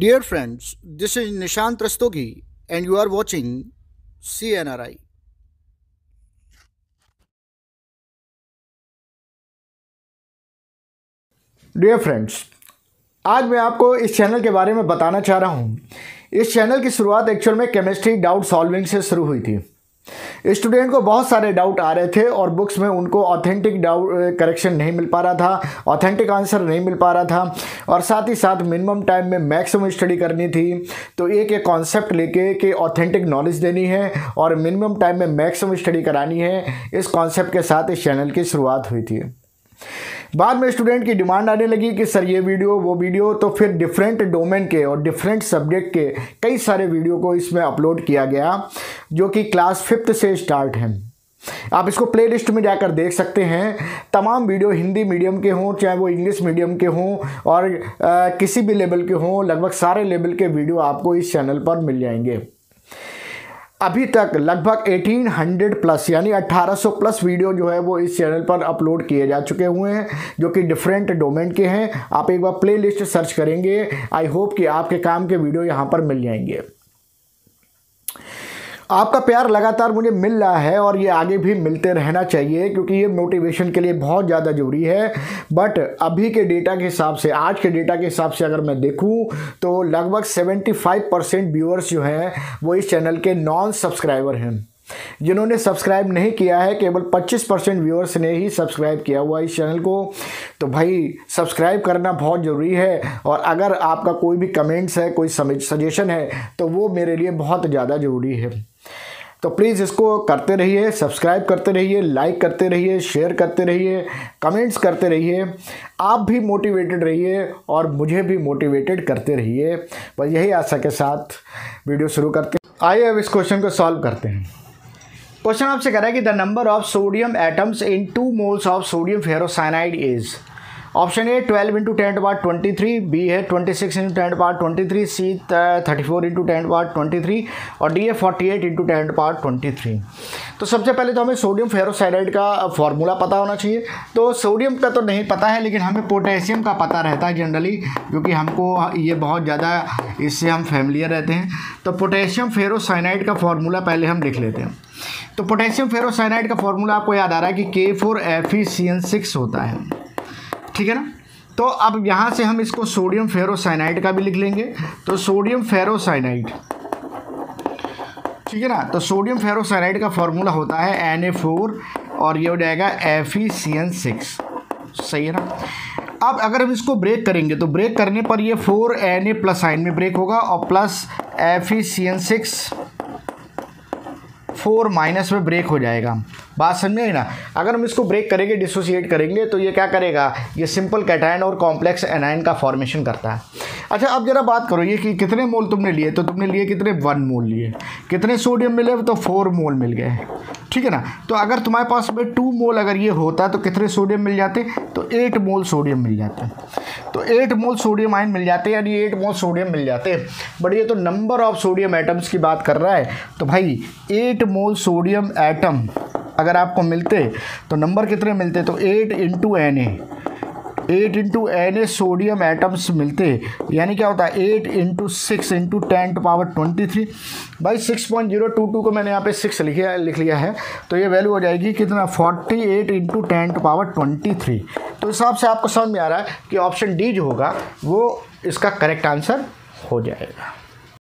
Dear friends, this and you are watching C N R I dear friends आज मैं आपको इस channel के बारे में बताना चाह रहा हूँ। इस चैनल की शुरुआत एक्चुअल में केमिस्ट्री डाउट सॉल्विंग से शुरू हुई थी। स्टूडेंट को बहुत सारे डाउट आ रहे थे और बुक्स में उनको ऑथेंटिक डाउट करेक्शन नहीं मिल पा रहा था ऑथेंटिक आंसर नहीं मिल पा रहा था और साथ ही साथ मिनिमम टाइम में मैक्सिमम स्टडी करनी थी। तो एक एक कॉन्सेप्ट लेके कि ऑथेंटिक नॉलेज देनी है और मिनिमम टाइम में मैक्सिमम स्टडी करानी है, इस कॉन्सेप्ट के साथ इस चैनल की शुरुआत हुई थी। बाद में स्टूडेंट की डिमांड आने लगी कि सर ये वीडियो वो वीडियो तो फिर डिफरेंट डोमेन के और डिफरेंट सब्जेक्ट के कई सारे वीडियो को इसमें अपलोड किया गया। जो कि क्लास फिफ्थ से स्टार्ट हैं। आप इसको प्ले लिस्ट में जाकर देख सकते हैं। तमाम वीडियो हिंदी मीडियम के हों चाहे वो इंग्लिश मीडियम के हों और आ, किसी भी लेवल के हों लगभग सारे लेवल के वीडियो आपको इस चैनल पर मिल जाएँगे। अभी तक लगभग 1800 प्लस यानी 1800 प्लस वीडियो जो है वो इस चैनल पर अपलोड किए जा चुके हुए हैं जो कि डिफरेंट डोमेन के हैं। आप एक बार प्ले लिस्ट सर्च करेंगे। आई होप कि आपके काम के वीडियो यहाँ पर मिल जाएँगे। आपका प्यार लगातार मुझे मिल रहा है और ये आगे भी मिलते रहना चाहिए क्योंकि ये मोटिवेशन के लिए बहुत ज़्यादा ज़रूरी है। बट अभी के डेटा के हिसाब से, आज के डेटा के हिसाब से अगर मैं देखूँ तो लगभग 75 परसेंट व्यूअर्स जो हैं, वो इस चैनल के नॉन सब्सक्राइबर हैं। जिन्होंने सब्सक्राइब नहीं किया है, केवल 25 परसेंट व्यूअर्स ने ही सब्सक्राइब किया हुआ इस चैनल को। तो भाई, सब्सक्राइब करना बहुत ज़रूरी है और अगर आपका कोई भी कमेंट्स है, कोई सजेशन है तो वो मेरे लिए बहुत ज़्यादा ज़रूरी है। तो प्लीज़ इसको करते रहिए, सब्सक्राइब करते रहिए लाइक करते रहिए शेयर करते रहिए कमेंट्स करते रहिए। आप भी मोटिवेटेड रहिए और मुझे भी मोटिवेटेड करते रहिए। बस यही आशा के साथ वीडियो शुरू करते आइए अब इस क्वेश्चन को सॉल्व करते हैं। क्वेश्चन आपसे कह रहा है कि the number of sodium atoms in two moles of sodium ferrocyanide is option A twelve into ten part twenty three B है twenty six into ten part twenty three C thirty four into ten part twenty three और D है forty eight into ten part twenty three तो सबसे पहले तो हमें sodium फेरोसाइडाइड का formula पता होना चाहिए। तो सोडियम का तो नहीं पता है, लेकिन हमें पोटेशियम का पता रहता है जनरली क्योंकि हमको ये बहुत ज़्यादा इससे हम फैमिलियर रहते हैं। तो पोटेशियम फेरोसाइनाइड का फॉर्मूला पहले हम लिख लेते हैं। तो पोटेशियम फेरोसाइनाइड का फॉर्मूला आपको याद आ रहा है कि K four F E C N six होता है। ठीक है ना? तो अब यहाँ से हम इसको सोडियम फेरोसाइनाइड का भी लिख लेंगे। तो सोडियम फेरोसाइनाइड। ठीक है ना? तो सोडियम फेरोसाइनाइड का फॉर्मूला होता है एन ए फोर और ये हो जाएगा F E C N six सही है ना? अब अगर हम इसको ब्रेक करेंगे तो ब्रेक करने पर ये फोर एन ए प्लस आइन में ब्रेक होगा और plus F E C N six four minus में ब्रेक हो जाएगा। बात समझ में ना? अगर हम इसको ब्रेक करेंगे डिसोसिएट करेंगे तो ये क्या करेगा? ये सिंपल कैटायन और कॉम्प्लेक्स एनाइन का फॉर्मेशन करता है। अच्छा अब जरा बात करो ये कि कितने मोल तुमने लिए? तो तुमने लिए कितने? वन मोल लिए। कितने सोडियम मिले? तो फोर मोल मिल गए। ठीक है ना? तो अगर तुम्हारे पास में टू मोल अगर ये होता तो कितने सोडियम मिल जाते? तो एट मोल सोडियम मिल जाते। तो एट मोल सोडियम आयन मिल जाते, यानी एट मोल सोडियम मिल जाते। बट ये तो नंबर ऑफ़ सोडियम एटम्स की बात कर रहा है। तो भाई एट मोल सोडियम एटम अगर आपको मिलते तो नंबर कितने मिलते? तो eight into N A eight into N A sodium atoms मिलते। यानी क्या होता है? Eight into six into ten two power twenty three भाई six point zero two two को मैंने यहाँ पे सिक्स लिखा लिख लिया है। तो ये वैल्यू हो जाएगी कितना? Forty eight into ten two power twenty three तो हिसाब से आपको समझ में आ रहा है कि ऑप्शन डी जो होगा, वो इसका करेक्ट आंसर हो जाएगा।